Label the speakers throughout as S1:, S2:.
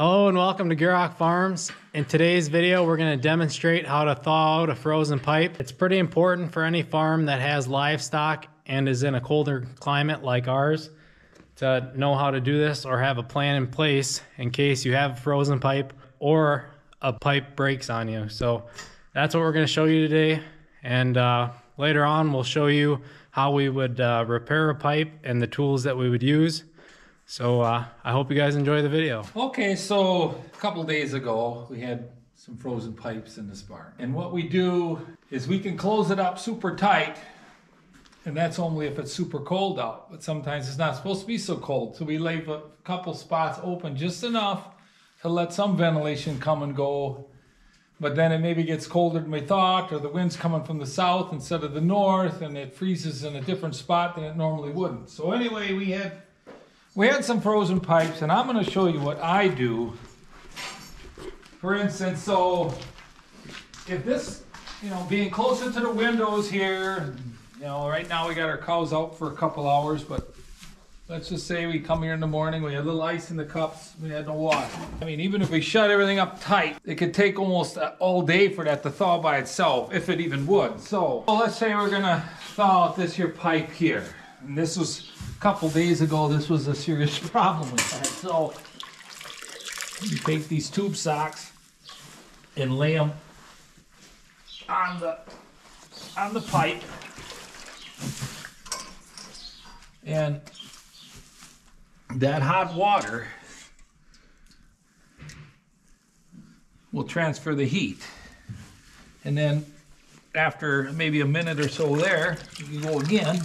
S1: Hello and welcome to Gierok Farms. In today's video, we're going to demonstrate how to thaw out a frozen pipe. It's pretty important for any farm that has livestock and is in a colder climate like ours to know how to do this or have a plan in place in case you have a frozen pipe or a pipe breaks on you. So that's what we're going to show you today. And uh, later on, we'll show you how we would uh, repair a pipe and the tools that we would use. So uh, I hope you guys enjoy the video.
S2: Okay, so a couple days ago, we had some frozen pipes in this barn. And what we do is we can close it up super tight, and that's only if it's super cold out. But sometimes it's not supposed to be so cold. So we leave a couple spots open just enough to let some ventilation come and go. But then it maybe gets colder than we thought, or the wind's coming from the south instead of the north, and it freezes in a different spot than it normally wouldn't. So anyway, we had we had some frozen pipes, and I'm going to show you what I do. For instance, so if this, you know, being closer to the windows here, you know, right now we got our cows out for a couple hours, but let's just say we come here in the morning, we had a little ice in the cups, we had no water. I mean, even if we shut everything up tight, it could take almost all day for that to thaw by itself, if it even would. So, well, let's say we're gonna thaw out this here pipe here. And this was a couple days ago, this was a serious problem. So you take these tube socks and lay them on the on the pipe. And that hot water will transfer the heat. And then after maybe a minute or so there, you go again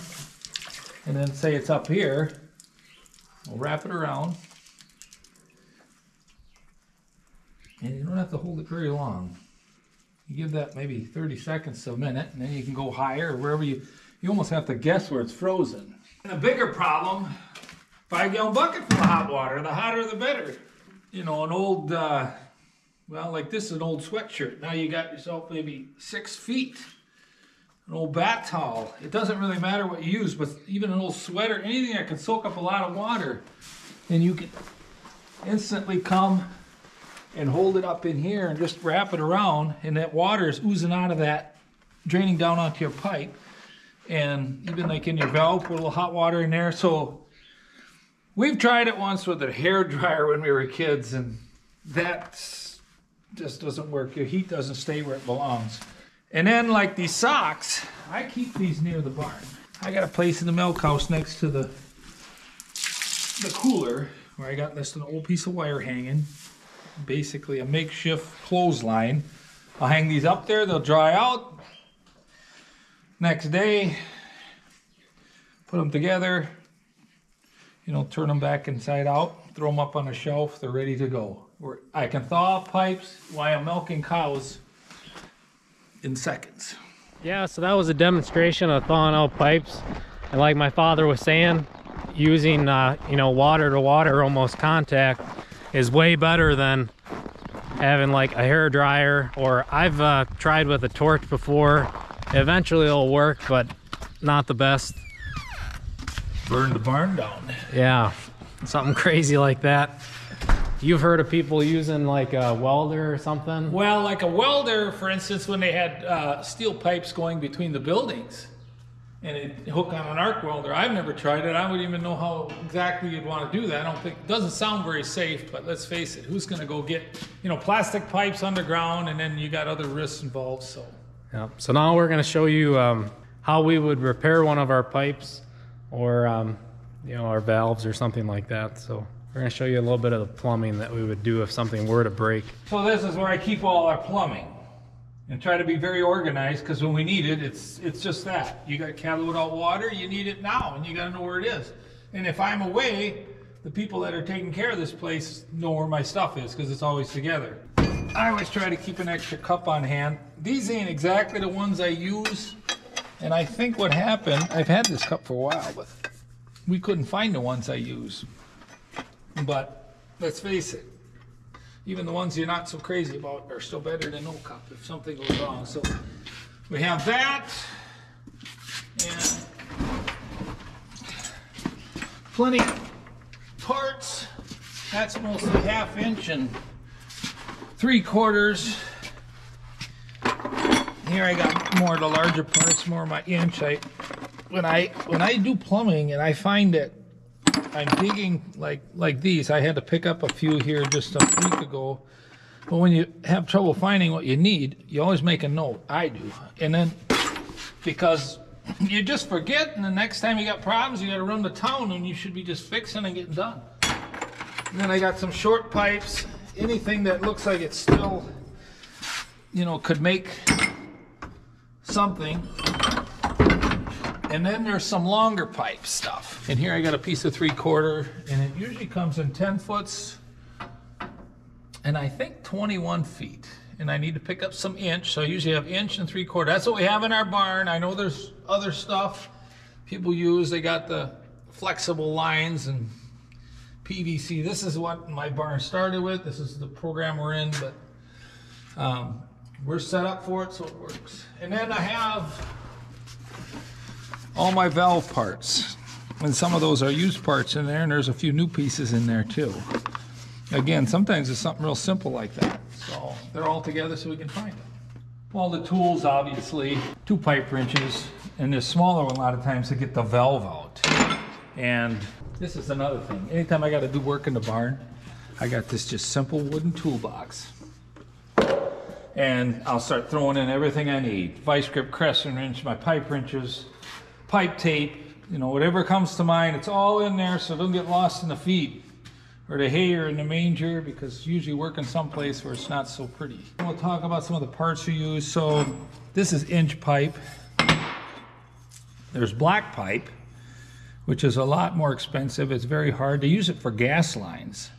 S2: and then say it's up here, we'll wrap it around. And you don't have to hold it very long. You give that maybe 30 seconds to a minute, and then you can go higher wherever you, you almost have to guess where it's frozen. And a bigger problem, five gallon bucket full of hot water. The hotter the better. You know, an old, uh, well, like this is an old sweatshirt. Now you got yourself maybe six feet an old bat towel. It doesn't really matter what you use, but even an old sweater, anything that can soak up a lot of water, and you can instantly come and hold it up in here and just wrap it around, and that water is oozing out of that, draining down onto your pipe. And even like in your valve, put a little hot water in there. So we've tried it once with a hair dryer when we were kids, and that just doesn't work. Your heat doesn't stay where it belongs. And then like these socks, I keep these near the barn. I got a place in the milk house next to the the cooler where I got this an old piece of wire hanging. Basically a makeshift clothesline. I'll hang these up there, they'll dry out. Next day, put them together, you know, turn them back inside out, throw them up on a shelf, they're ready to go. I can thaw pipes while I'm milking cows in seconds.
S1: Yeah, so that was a demonstration of thawing out pipes. And like my father was saying, using, uh, you know, water to water almost contact is way better than having like a hair dryer or I've uh, tried with a torch before. Eventually it'll work, but not the best.
S2: Burn the barn down.
S1: Yeah, something crazy like that. You've heard of people using like a welder or something?
S2: Well, like a welder, for instance, when they had uh, steel pipes going between the buildings and it hook on an arc welder. I've never tried it. I wouldn't even know how exactly you'd want to do that. I don't think it doesn't sound very safe, but let's face it, who's going to go get, you know, plastic pipes underground and then you got other risks involved, so.
S1: Yeah. So now we're going to show you um, how we would repair one of our pipes or um, you know, our valves or something like that. So we're to show you a little bit of the plumbing that we would do if something were to break.
S2: So this is where I keep all our plumbing and try to be very organized because when we need it, it's it's just that. You got cattle without water, you need it now and you got to know where it is. And if I'm away, the people that are taking care of this place know where my stuff is because it's always together. I always try to keep an extra cup on hand. These ain't exactly the ones I use. And I think what happened, I've had this cup for a while, but we couldn't find the ones I use. But let's face it, even the ones you're not so crazy about are still better than no cup if something goes wrong. So we have that and plenty of parts. That's mostly half inch and three quarters. Here I got more of the larger parts, more of my inch. I when I when I do plumbing and I find that I'm digging like like these, I had to pick up a few here just a week ago. But when you have trouble finding what you need, you always make a note. I do, and then because you just forget, and the next time you got problems, you got to run to town, and you should be just fixing and getting done. And then I got some short pipes. Anything that looks like it's still, you know, could make something. And then there's some longer pipe stuff. And here I got a piece of three quarter, and it usually comes in 10 foots, and I think 21 feet. And I need to pick up some inch, so I usually have inch and three quarter. That's what we have in our barn. I know there's other stuff people use. They got the flexible lines and PVC. This is what my barn started with. This is the program we're in, but um, we're set up for it, so it works. And then I have all my valve parts. And some of those are used parts in there, and there's a few new pieces in there too. Again, sometimes it's something real simple like that. So they're all together so we can find them. Well, the tools, obviously, two pipe wrenches, and this smaller one a lot of times to get the valve out. And this is another thing. Anytime I got to do work in the barn, I got this just simple wooden toolbox. And I'll start throwing in everything I need. Vice grip crescent wrench, my pipe wrenches, pipe tape, you know, whatever comes to mind, it's all in there so don't get lost in the feed or the hay or in the manger because usually working someplace where it's not so pretty. We'll talk about some of the parts we use. So this is inch pipe. There's black pipe, which is a lot more expensive. It's very hard. to use it for gas lines.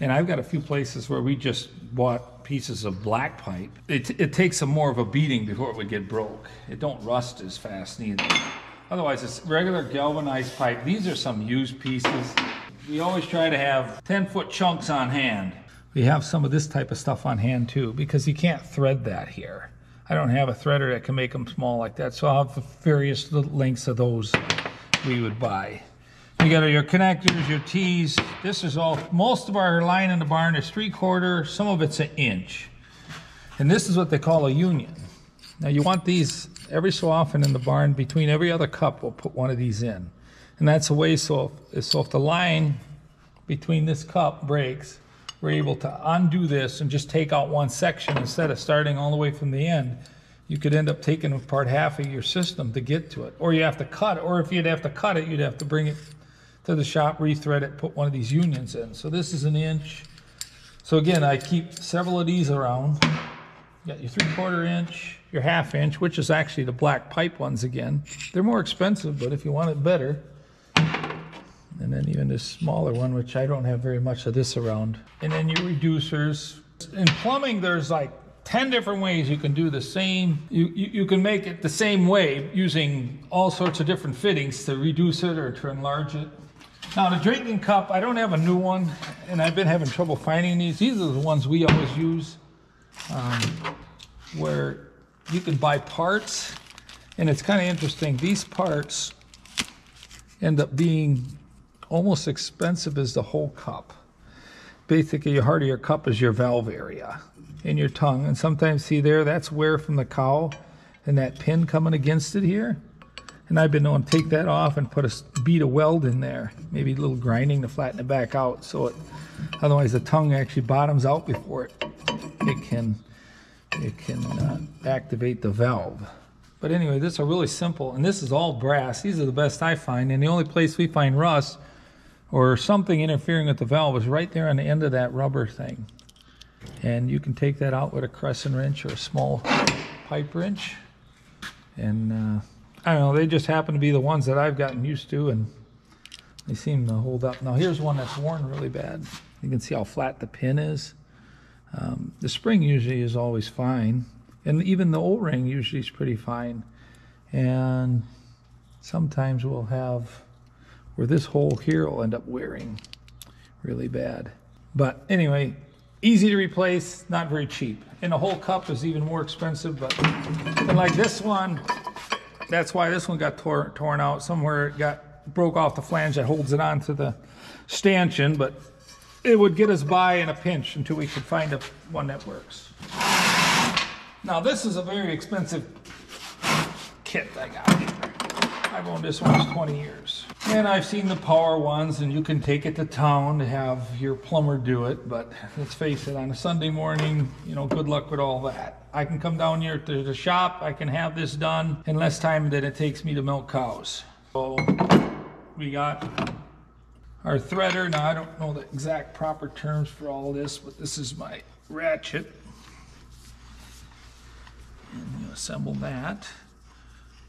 S2: And I've got a few places where we just bought pieces of black pipe. It, it takes some more of a beating before it would get broke. It don't rust as fast neither. Otherwise, it's regular galvanized pipe. These are some used pieces. We always try to have 10 foot chunks on hand. We have some of this type of stuff on hand too, because you can't thread that here. I don't have a threader that can make them small like that, so I'll have various lengths of those we would buy. You got your connectors, your T's. This is all, most of our line in the barn is three quarter, some of it's an inch. And this is what they call a union. Now you want these every so often in the barn, between every other cup, we'll put one of these in. And that's a way so if, so if the line between this cup breaks, we're able to undo this and just take out one section instead of starting all the way from the end. You could end up taking apart half of your system to get to it. Or you have to cut. Or if you'd have to cut it, you'd have to bring it to the shop, rethread it, put one of these unions in. So this is an inch. So again, I keep several of these around. You got your three quarter inch, your half inch, which is actually the black pipe ones again. They're more expensive, but if you want it better, and then even this smaller one, which I don't have very much of this around. And then your reducers. In plumbing, there's like 10 different ways you can do the same. You, you, you, can make it the same way using all sorts of different fittings to reduce it or to enlarge it. Now the drinking cup, I don't have a new one and I've been having trouble finding these. These are the ones we always use um, where you can buy parts and it's kind of interesting. These parts end up being almost as expensive as the whole cup. Basically, your heart of your cup is your valve area in your tongue. And sometimes, see there, that's wear from the cowl and that pin coming against it here. And I've been known to take that off and put a bead of weld in there, maybe a little grinding to flatten it back out. So it, otherwise the tongue actually bottoms out before it, it can, it can uh, activate the valve. But anyway, this are really simple, and this is all brass. These are the best I find, and the only place we find rust or something interfering with the valve is right there on the end of that rubber thing. And you can take that out with a crescent wrench or a small pipe wrench. And uh, I don't know, they just happen to be the ones that I've gotten used to and they seem to hold up. Now here's one that's worn really bad. You can see how flat the pin is. Um, the spring usually is always fine. And even the O-ring usually is pretty fine. And sometimes we'll have where this hole here will end up wearing really bad. But anyway, easy to replace, not very cheap. And the whole cup is even more expensive, but and like this one, that's why this one got tore, torn out. Somewhere it got broke off the flange that holds it onto the stanchion, but it would get us by in a pinch until we could find a one that works. Now this is a very expensive kit I got. I've owned this one for 20 years. And I've seen the power ones and you can take it to town to have your plumber do it, but let's face it, on a Sunday morning, you know, good luck with all that. I can come down here to the shop, I can have this done in less time than it takes me to milk cows. So we got our threader. Now I don't know the exact proper terms for all this, but this is my ratchet. And you assemble that.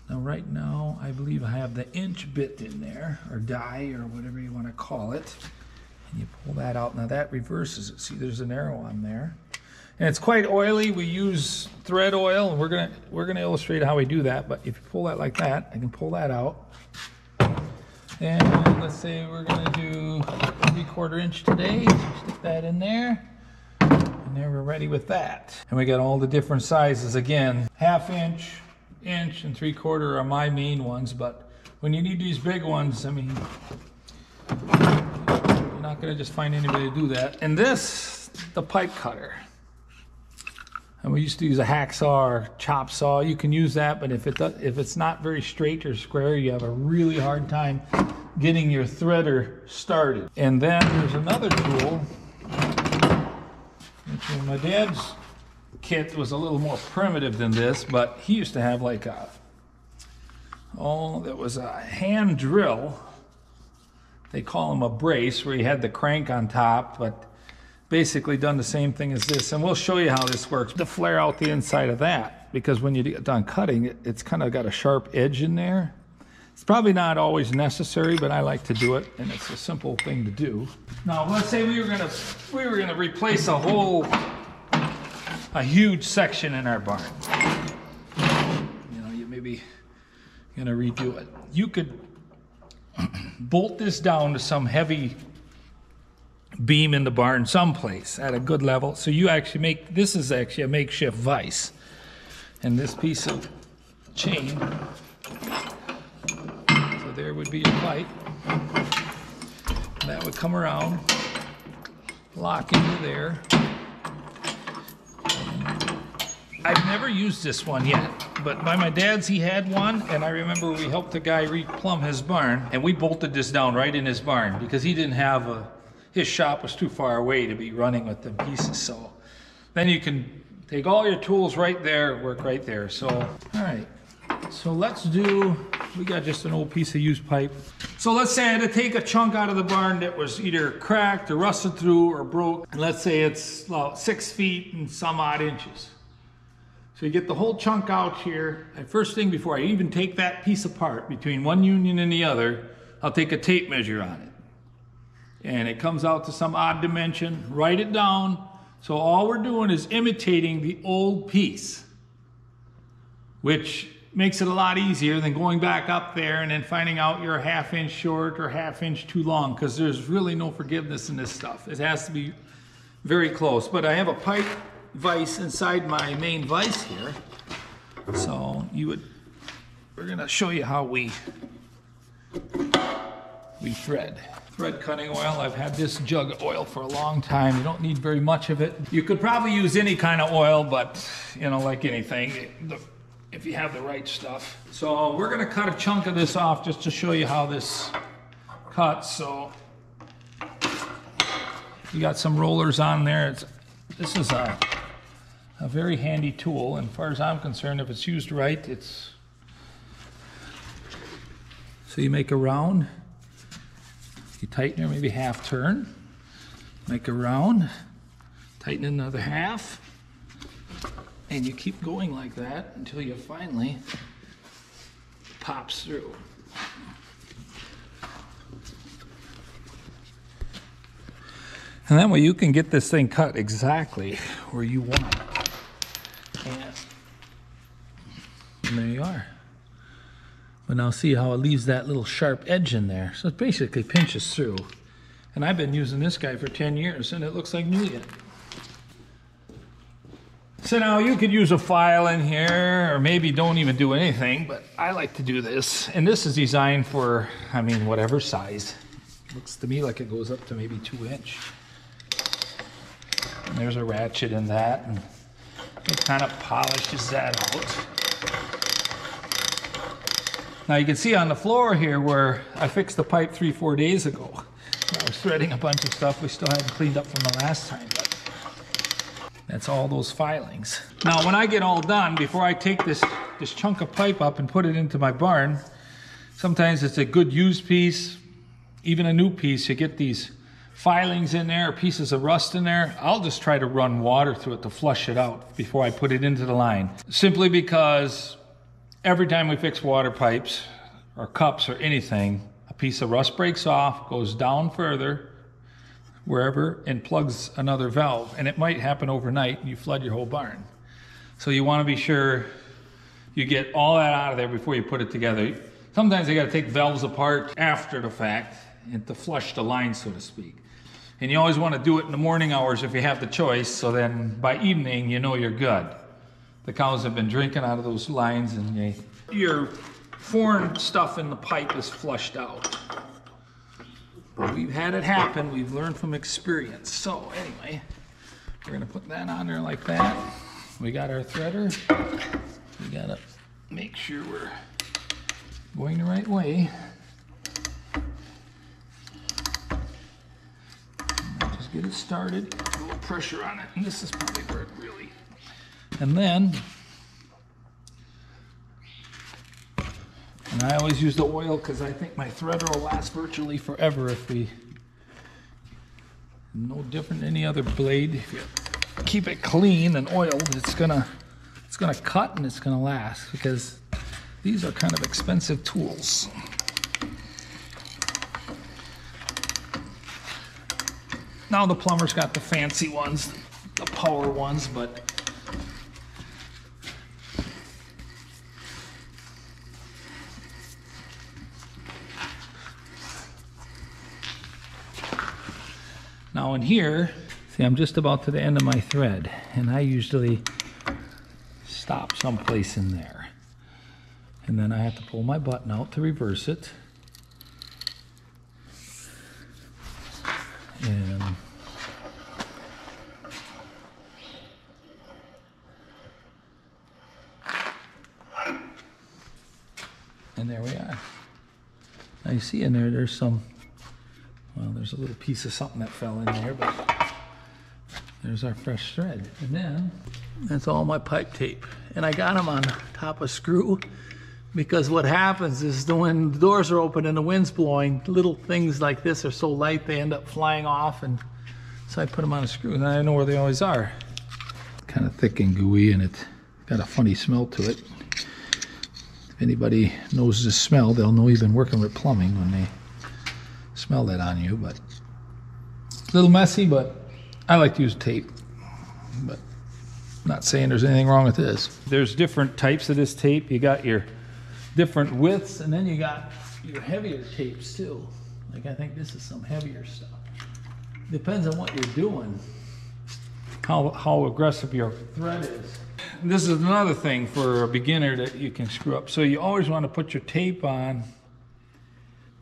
S2: Now right now, I believe I have the inch bit in there, or die, or whatever you want to call it. And you pull that out. Now that reverses it. See, there's an arrow on there. And it's quite oily. We use thread oil, and we're gonna we're gonna illustrate how we do that. But if you pull that like that, I can pull that out. And let's say we're gonna do three quarter inch today. Stick that in there. And there we're ready with that. And we got all the different sizes again. Half inch, inch, and three quarter are my main ones, but when you need these big ones, I mean, you're not gonna just find anybody to do that. And this, the pipe cutter. And we used to use a hacksaw or chop saw. You can use that, but if it does, if it's not very straight or square, you have a really hard time getting your threader started. And then there's another tool, which my dad's kit was a little more primitive than this, but he used to have like a oh, that was a hand drill. They call them a brace, where you had the crank on top, but basically done the same thing as this. And we'll show you how this works. To flare out the inside of that, because when you get done cutting, it, it's kind of got a sharp edge in there. It's probably not always necessary, but I like to do it, and it's a simple thing to do. Now, let's say we were gonna we were gonna replace a whole a huge section in our barn. You know, you maybe gonna redo it. You could bolt this down to some heavy beam in the barn someplace at a good level. So you actually make, this is actually a makeshift vise. And this piece of chain, there would be a pipe. That would come around, lock into there. I've never used this one yet, but by my dad's he had one, and I remember we helped the guy replumb his barn, and we bolted this down right in his barn because he didn't have a, his shop was too far away to be running with them pieces. So then you can take all your tools right there, work right there. So, all right. So let's do, we got just an old piece of used pipe. So let's say I had to take a chunk out of the barn that was either cracked or rusted through or broke. And let's say it's about six feet and some odd inches. So you get the whole chunk out here. And first thing before I even take that piece apart between one union and the other, I'll take a tape measure on it. And it comes out to some odd dimension, write it down. So all we're doing is imitating the old piece, which makes it a lot easier than going back up there and then finding out you're a half inch short or half inch too long because there's really no forgiveness in this stuff. It has to be very close. But I have a pipe vise inside my main vise here. So you would, we're gonna show you how we, we thread. Thread cutting oil, I've had this jug of oil for a long time. You don't need very much of it. You could probably use any kind of oil, but you know, like anything, the, if you have the right stuff. So we're gonna cut a chunk of this off just to show you how this cuts. So you got some rollers on there. It's, this is a, a very handy tool. And as far as I'm concerned, if it's used right, it's, so you make a round, you tighten it maybe half turn, make a round, tighten another half, and you keep going like that until you finally pops through. And that way you can get this thing cut exactly where you want it. And, and there you are. But now see how it leaves that little sharp edge in there. So it basically pinches through. And I've been using this guy for 10 years and it looks like new yet. So now you could use a file in here or maybe don't even do anything, but I like to do this. And this is designed for, I mean, whatever size. Looks to me like it goes up to maybe two inch. And there's a ratchet in that, and it kind of polishes that out. Now you can see on the floor here where I fixed the pipe three, four days ago. I was threading a bunch of stuff we still hadn't cleaned up from the last time, that's all those filings. Now when I get all done, before I take this, this chunk of pipe up and put it into my barn, sometimes it's a good used piece, even a new piece, you get these filings in there, pieces of rust in there, I'll just try to run water through it to flush it out before I put it into the line. Simply because every time we fix water pipes or cups or anything, a piece of rust breaks off, goes down further, wherever, and plugs another valve. And it might happen overnight and you flood your whole barn. So you want to be sure you get all that out of there before you put it together. Sometimes you got to take valves apart after the fact and to flush the line, so to speak. And you always want to do it in the morning hours if you have the choice, so then by evening you know you're good the cows have been drinking out of those lines and they, your foreign stuff in the pipe is flushed out. But we've had it happen. We've learned from experience. So anyway, we're gonna put that on there like that. We got our threader. We gotta make sure we're going the right way. Just get it started. A little pressure on it. And this is probably where it really and then, and I always use the oil because I think my threader will last virtually forever if we, no different than any other blade. If you keep it clean and oiled, it's gonna, it's gonna cut and it's gonna last because these are kind of expensive tools. Now the plumber's got the fancy ones, the power ones, but In here, see I'm just about to the end of my thread and I usually stop someplace in there. And then I have to pull my button out to reverse it. And and there we are. Now you see in there, there's some there's a little piece of something that fell in there, but there's our fresh thread. And then that's all my pipe tape. And I got them on top of screw because what happens is the when the doors are open and the wind's blowing, little things like this are so light they end up flying off. And so I put them on a screw and I know where they always are. Kind of thick and gooey and it's got a funny smell to it. If anybody knows the smell, they'll know you've been working with plumbing when they smell that on you, but a little messy, but I like to use tape. But not saying there's anything wrong with this. There's different types of this tape. You got your different widths, and then you got your heavier tapes too. Like I think this is some heavier stuff. Depends on what you're doing, how, how aggressive your thread is. This is another thing for a beginner that you can screw up. So you always want to put your tape on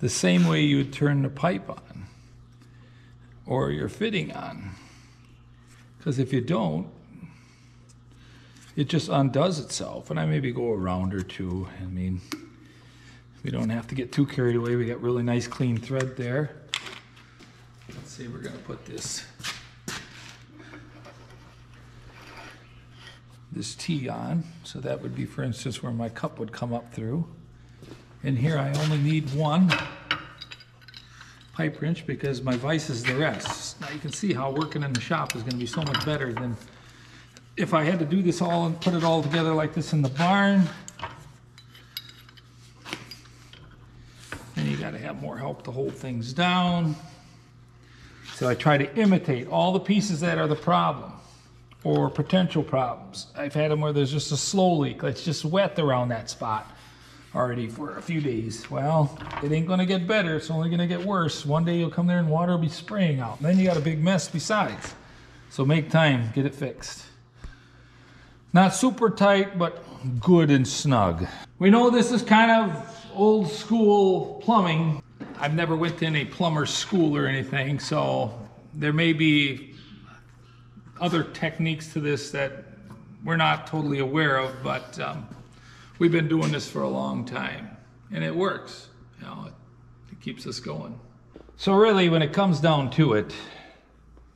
S2: the same way you would turn the pipe on or your fitting on. Because if you don't, it just undoes itself. And I maybe go a round or two. I mean, we don't have to get too carried away. We got really nice clean thread there. Let's see, we're gonna put this this T on. So that would be, for instance, where my cup would come up through. And here I only need one pipe wrench because my vise is the rest. Now you can see how working in the shop is gonna be so much better than if I had to do this all and put it all together like this in the barn. And you gotta have more help to hold things down. So I try to imitate all the pieces that are the problem or potential problems. I've had them where there's just a slow leak. It's just wet around that spot already for a few days. Well, it ain't gonna get better, it's only gonna get worse. One day you'll come there and water will be spraying out. And then you got a big mess besides. So make time, get it fixed. Not super tight, but good and snug. We know this is kind of old school plumbing. I've never went to any plumber school or anything, so there may be other techniques to this that we're not totally aware of, but um, we've been doing this for a long time, and it works. You know, it, it keeps us going. So really, when it comes down to it,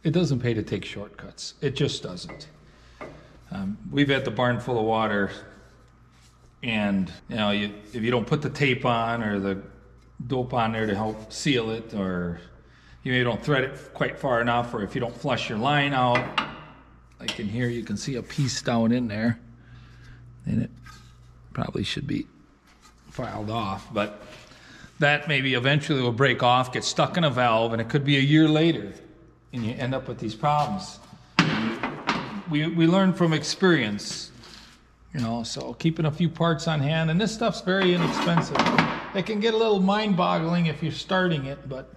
S2: it doesn't pay to take shortcuts. It just doesn't. Um, we've had the barn full of water, and you know, you, if you don't put the tape on or the dope on there to help seal it, or you maybe don't thread it quite far enough, or if you don't flush your line out, like in here, you can see a piece down in there, and it probably should be filed off, but that maybe eventually will break off, get stuck in a valve, and it could be a year later, and you end up with these problems. We, we learn from experience, you know, so keeping a few parts on hand, and this stuff's very inexpensive. It can get a little mind boggling if you're starting it, but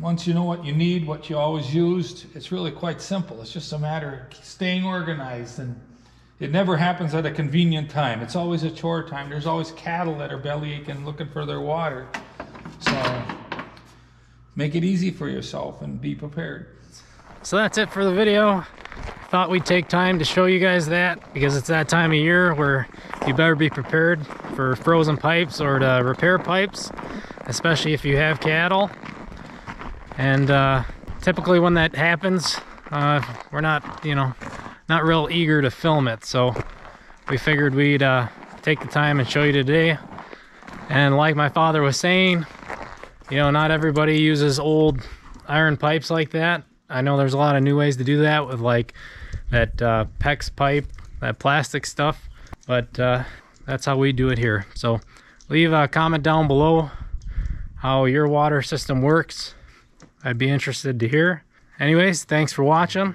S2: once you know what you need, what you always used, it's really quite simple. It's just a matter of staying organized and it never happens at a convenient time. It's always a chore time. There's always cattle that are belly aching looking for their water. So make it easy for yourself and be prepared.
S1: So that's it for the video. Thought we'd take time to show you guys that because it's that time of year where you better be prepared for frozen pipes or to repair pipes, especially if you have cattle. And uh, typically when that happens, uh, we're not, you know, not real eager to film it. So we figured we'd uh, take the time and show you today. And like my father was saying, you know, not everybody uses old iron pipes like that. I know there's a lot of new ways to do that with like that uh, PEX pipe, that plastic stuff, but uh, that's how we do it here. So leave a comment down below how your water system works. I'd be interested to hear. Anyways, thanks for watching.